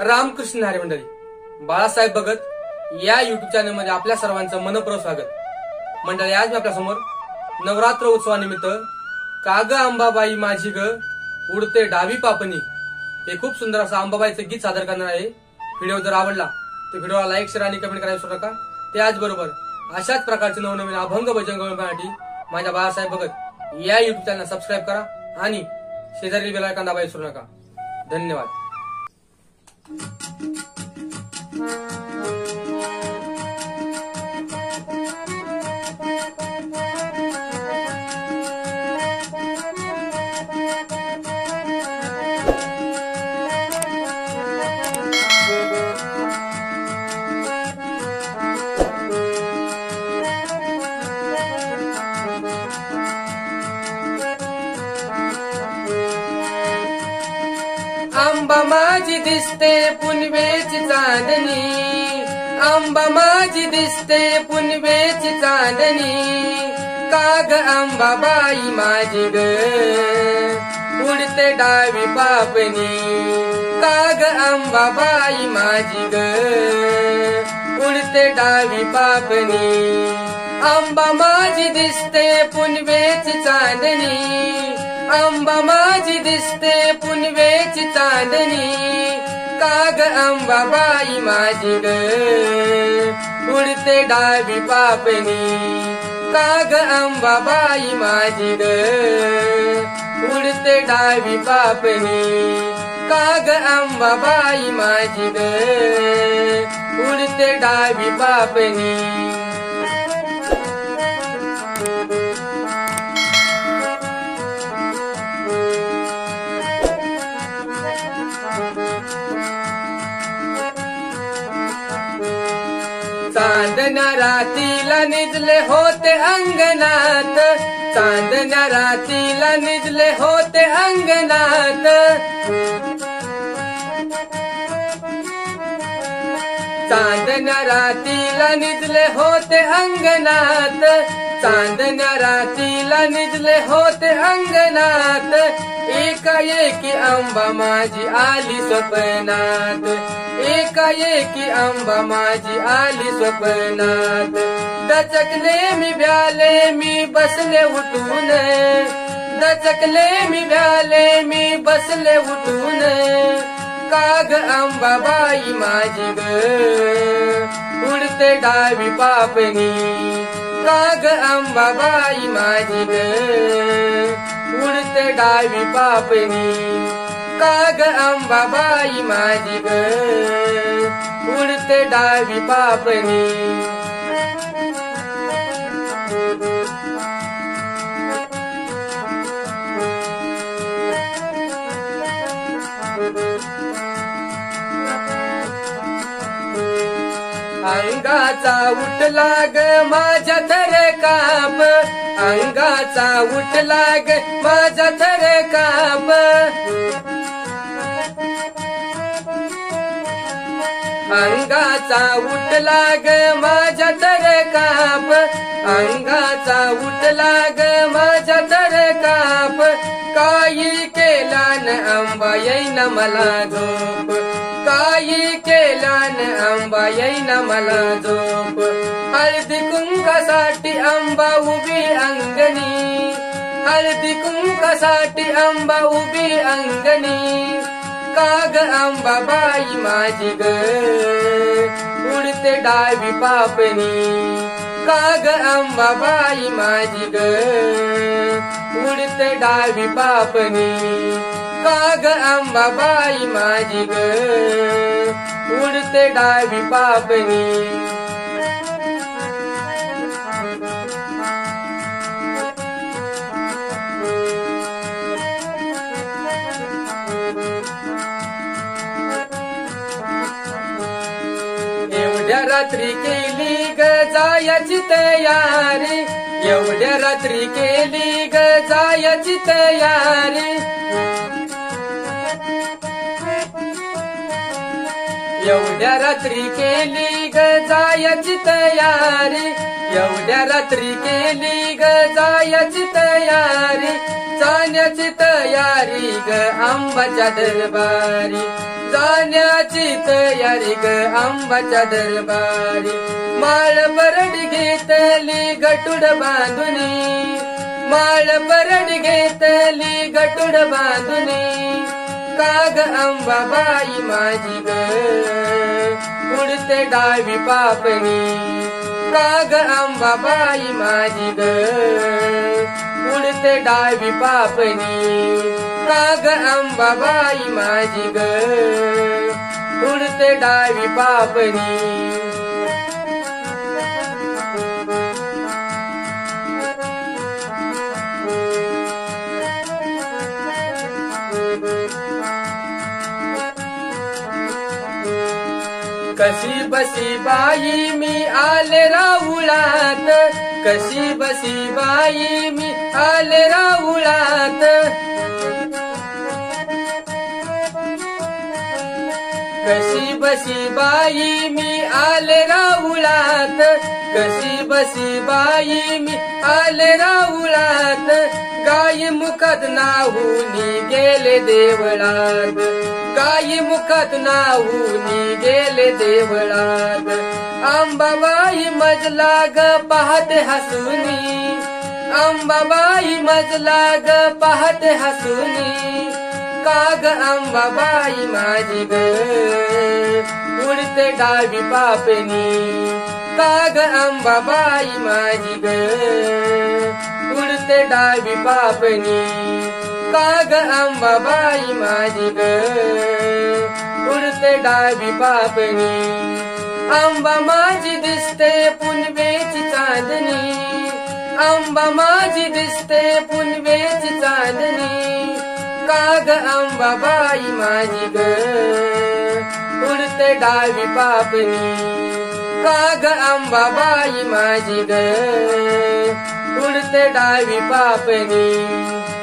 रामकृष्ण हरी मंडळी बाळासाहेब भगत या युट्यूब चॅनलमध्ये आपल्या सर्वांचं मनपूर्वक स्वागत. मंडळी आज मी आपल्यासमोर नवरात्र उत्सवानिमित्त काग अंबाबाई माझी ग उडते डावी पापणी हे खूप सुंदर असं अंबाबाईचं गीत सादर करणार आहे. व्हिडिओ जर आवडला तर व्हिडिओला लाईक शेअर आणि कमेंट करायला विसरू नका. त्याचबरोबर अशाच प्रकारचे नवनवीन अभंग भजन गवळण्यासाठी माझ्या बाळासाहेब भगत या युट्यूब चॅनल सबस्क्राईब करा आणि शेजारी बेलायकांना बाई विसरू नका. धन्यवाद. आंबा माझी दिसते पुनवेची चांदणी. आंबा माझी दिसते पुनवेची चांदणी. काग अंबाबाई माझी ग. उडते डावी पापणी. काग अंबाबाई माझी ग. उडते डावी पापणी. आंबा माझी दिसते पुनवेची चांदणी. आंबा माझी दिसते पुनवेची चांदणी. काग अंबाबाई माझी ग. उडते डावी पापणी. काग अंबाबाई माझी ग. उडते डावी पापणी. काग अंबाबाई माझी ग. उडते डावी पापणी. चांदण्या रातीला निजले होते अंगणात. चांदण्या रातीला निजले होते अंगणात. रातीला निजले होते अंगणात. चांदण्या रातीला निजले होते अंगणात. एकाएकी आंबा माझी आली स्वप्नात. एकाएकी अंबा माझी आली स्वप्नात. दचकले मी ब्याले मी बसले उठून. दचकले मी ब्याले मी बसले उठून. काग अंबाबाई माझी ग. उडते डावी पापणी. काग अंबाबाई माझी ग. उडते डावी पापणी. काग अंबाबाई माझी ग. उडते डावी पापणी. अंगाचा उठला ग माझ्या थर काप अंगाचा उठला ग माझ्या थर काप अंगाचा उठला ग माझ्या थर काप अंगाचा उठला ग माझ्या थर काप काही केला न आंबा येईन मला झोप. काही के न आंबा येईन मला झोप। हळदी कुंकासाठी आंबा उभी अंगणी। हळदी कुंकासाठी आंबा उभी अंगणी। काग अंबाबाई माझी ग। उडते डावी पापणी। काग अंबाबाई माझी ग। उडते डावी पापणी। काग अंबाबाई माझी ग. उडते डावी पापणी. एवढ्या रात्री केली ग जायची तयारी. एवढ्या रात्री केली ग जायची तयारी. एवढ्या रात्री केली ग जायची तयारी. एवढ्या रात्री केली ग जायची तयारी. जाण्याची तयारी ग आंबाच्या दरबारी. जाण्याची तयारी ग आंबाच्या दरबारी. माळ परड घेतली गटुड बांधुनी. माळ परड घेतली गटुड बांधुनी. काग अंबाबाई माझी ग. उडते डावी पापणी काग अंबाबाई माझी ग. उडते डावी पापणी काग अंबाबाई माझी ग. उडते डावी पापणी कशी बसी बाई मी आले राहुळात कशी बसी बाई मी आले राहुळात कशी बसी बाई मी आले राहुळात कशी बसी बाई मी आले राहुळात गाय मुखात नाहून गेले देवळात. गाई मुखात नाऊनी गेले देवळात. अंबाबाई मजला ग पाहते हसुनी. अंबाबाई मजला ग पाहते हसुनी. काग अंबाबाई माझी ग. उडते डावी बापनी काग अंबाबाई माझी ग. उडते डावी पापणी काग अंबाबाई माझी ग. उडते डावी पापणी आंबा माझी दिसते पुनवेची चांदणी आंबा माझी दिसते पुनवेची चांदणी काग अंबाबाई माझी ग. उडते डावी पापणी काग अंबाबाई माझी ग. उडते डावी पापणी